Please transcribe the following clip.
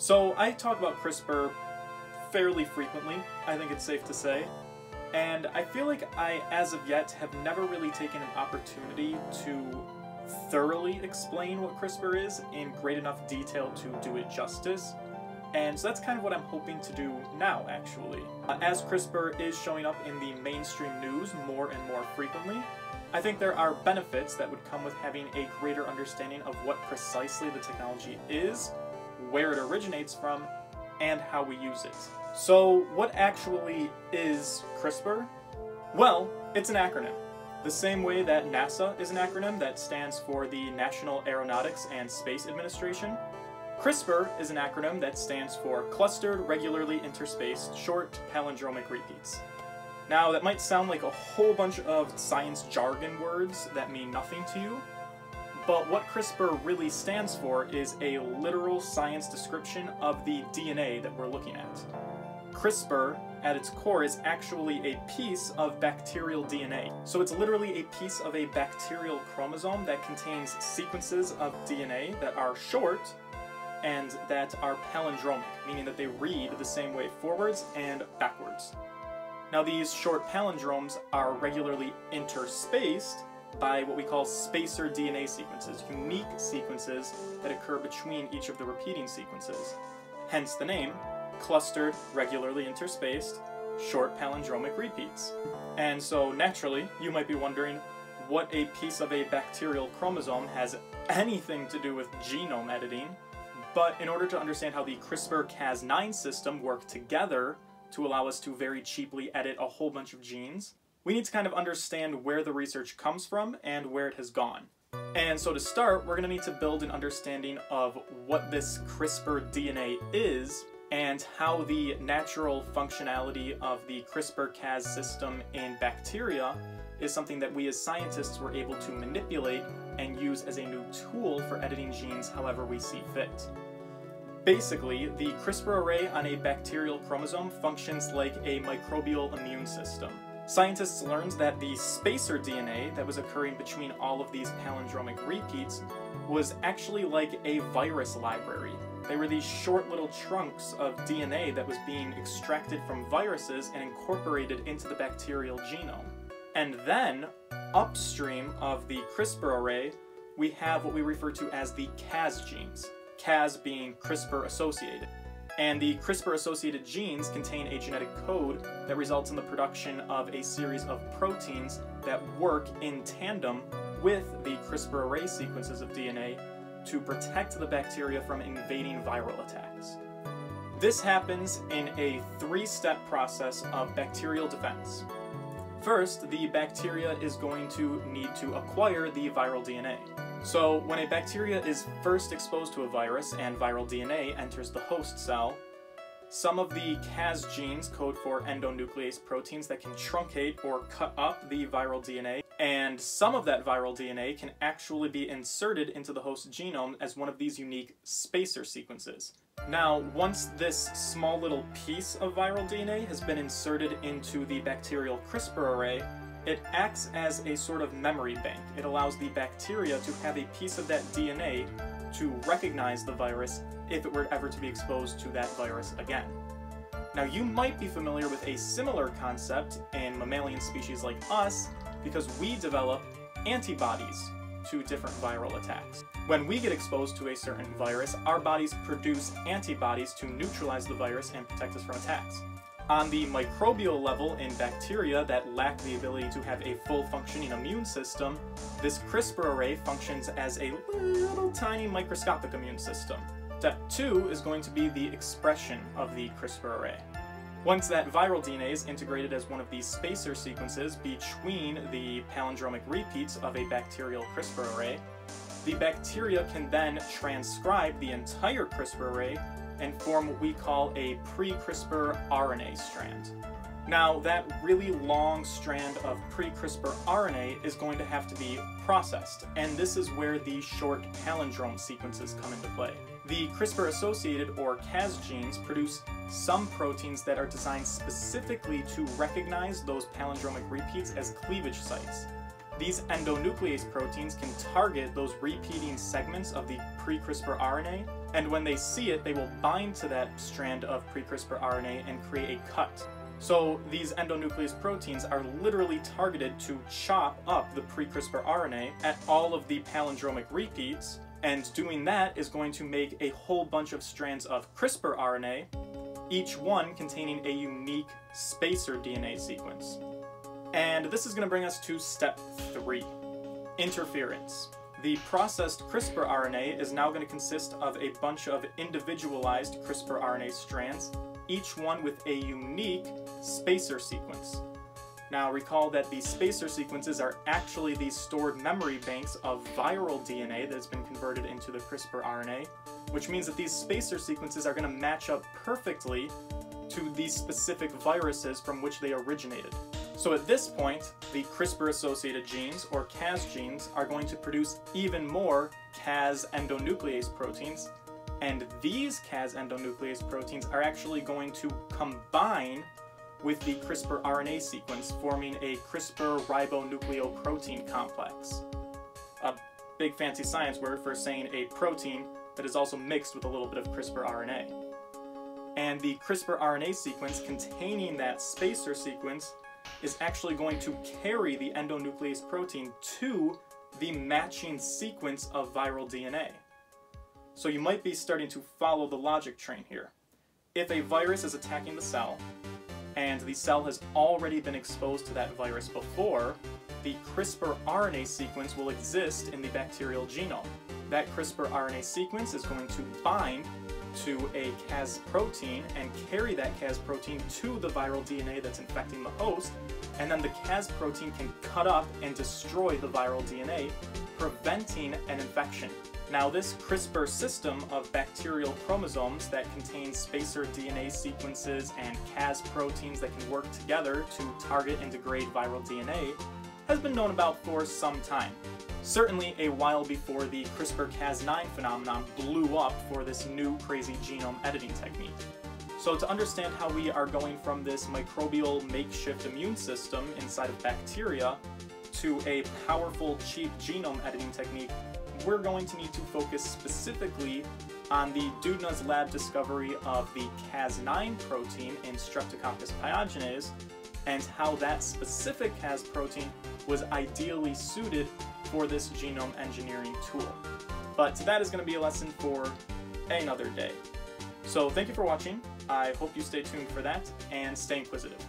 So I talk about CRISPR fairly frequently, I think it's safe to say, and I feel like I, as of yet, have never really taken an opportunity to thoroughly explain what CRISPR is in great enough detail to do it justice. And so that's kind of what I'm hoping to do now, actually. Uh, as CRISPR is showing up in the mainstream news more and more frequently, I think there are benefits that would come with having a greater understanding of what precisely the technology is, where it originates from, and how we use it. So, what actually is CRISPR? Well, it's an acronym. The same way that NASA is an acronym that stands for the National Aeronautics and Space Administration, CRISPR is an acronym that stands for Clustered Regularly Interspaced Short Palindromic Repeats. Now, that might sound like a whole bunch of science jargon words that mean nothing to you, but what CRISPR really stands for is a literal science description of the DNA that we're looking at. CRISPR, at its core, is actually a piece of bacterial DNA. So it's literally a piece of a bacterial chromosome that contains sequences of DNA that are short and that are palindromic, meaning that they read the same way forwards and backwards. Now these short palindromes are regularly interspaced by what we call spacer DNA sequences, unique sequences that occur between each of the repeating sequences. Hence the name, clustered, regularly interspaced, short palindromic repeats. And so naturally, you might be wondering what a piece of a bacterial chromosome has anything to do with genome editing, but in order to understand how the CRISPR-Cas9 system work together to allow us to very cheaply edit a whole bunch of genes, we need to kind of understand where the research comes from and where it has gone. And so to start, we're going to need to build an understanding of what this CRISPR DNA is and how the natural functionality of the CRISPR-Cas system in bacteria is something that we as scientists were able to manipulate and use as a new tool for editing genes however we see fit. Basically, the CRISPR array on a bacterial chromosome functions like a microbial immune system. Scientists learned that the spacer DNA that was occurring between all of these palindromic repeats was actually like a virus library. They were these short little trunks of DNA that was being extracted from viruses and incorporated into the bacterial genome. And then, upstream of the CRISPR array, we have what we refer to as the Cas genes, Cas being CRISPR associated. And the CRISPR associated genes contain a genetic code that results in the production of a series of proteins that work in tandem with the CRISPR array sequences of DNA to protect the bacteria from invading viral attacks. This happens in a three-step process of bacterial defense. First, the bacteria is going to need to acquire the viral DNA. So when a bacteria is first exposed to a virus and viral DNA enters the host cell, some of the Cas genes code for endonuclease proteins that can truncate or cut up the viral DNA, and some of that viral DNA can actually be inserted into the host genome as one of these unique spacer sequences. Now, once this small little piece of viral DNA has been inserted into the bacterial CRISPR array, it acts as a sort of memory bank. It allows the bacteria to have a piece of that DNA to recognize the virus if it were ever to be exposed to that virus again. Now you might be familiar with a similar concept in mammalian species like us because we develop antibodies to different viral attacks. When we get exposed to a certain virus, our bodies produce antibodies to neutralize the virus and protect us from attacks. On the microbial level in bacteria that lack the ability to have a full functioning immune system, this CRISPR array functions as a little tiny microscopic immune system. Step 2 is going to be the expression of the CRISPR array. Once that viral DNA is integrated as one of these spacer sequences between the palindromic repeats of a bacterial CRISPR array, the bacteria can then transcribe the entire CRISPR array and form what we call a pre-CRISPR RNA strand. Now, that really long strand of pre-CRISPR RNA is going to have to be processed, and this is where the short palindrome sequences come into play. The CRISPR-associated or Cas genes produce some proteins that are designed specifically to recognize those palindromic repeats as cleavage sites. These endonuclease proteins can target those repeating segments of the pre-CRISPR RNA, and when they see it, they will bind to that strand of pre-CRISPR RNA and create a cut. So these endonuclease proteins are literally targeted to chop up the pre-CRISPR RNA at all of the palindromic repeats, and doing that is going to make a whole bunch of strands of CRISPR RNA, each one containing a unique spacer DNA sequence. And this is going to bring us to step three, interference. The processed CRISPR RNA is now going to consist of a bunch of individualized CRISPR RNA strands each one with a unique spacer sequence. Now recall that these spacer sequences are actually these stored memory banks of viral DNA that has been converted into the CRISPR RNA, which means that these spacer sequences are going to match up perfectly to these specific viruses from which they originated. So at this point, the CRISPR-associated genes, or Cas genes, are going to produce even more Cas endonuclease proteins and these Cas endonuclease proteins are actually going to combine with the CRISPR RNA sequence, forming a CRISPR ribonucleoprotein complex. A big fancy science word for saying a protein that is also mixed with a little bit of CRISPR RNA. And the CRISPR RNA sequence containing that spacer sequence is actually going to carry the endonuclease protein to the matching sequence of viral DNA. So you might be starting to follow the logic train here. If a virus is attacking the cell, and the cell has already been exposed to that virus before, the CRISPR RNA sequence will exist in the bacterial genome. That CRISPR RNA sequence is going to bind to a Cas protein and carry that Cas protein to the viral DNA that's infecting the host, and then the Cas protein can cut up and destroy the viral DNA, preventing an infection. Now this CRISPR system of bacterial chromosomes that contains spacer DNA sequences and Cas proteins that can work together to target and degrade viral DNA has been known about for some time. Certainly a while before the CRISPR-Cas9 phenomenon blew up for this new crazy genome editing technique. So to understand how we are going from this microbial makeshift immune system inside of bacteria to a powerful, cheap genome editing technique we're going to need to focus specifically on the Doudna's lab discovery of the Cas9 protein in Streptococcus pyogenes and how that specific Cas protein was ideally suited for this genome engineering tool. But that is going to be a lesson for another day. So thank you for watching. I hope you stay tuned for that and stay inquisitive.